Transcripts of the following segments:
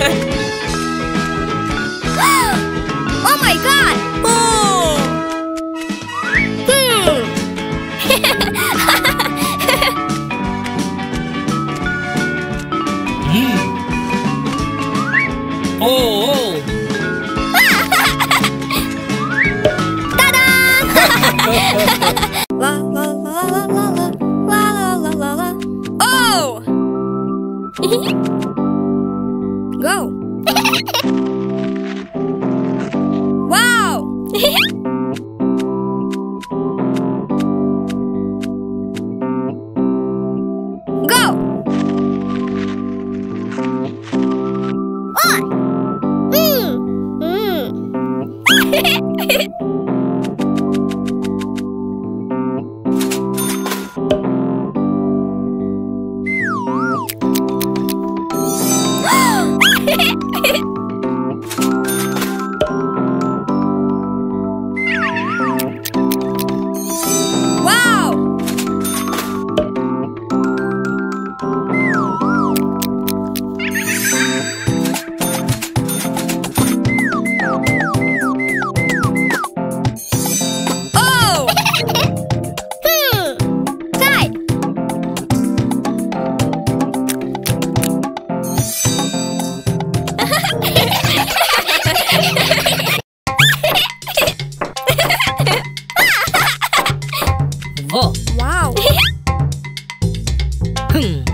oh my god! Oh. Hmm. Oh, oh. La la la la la la la la la la la. Oh! Hmm.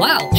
Wow.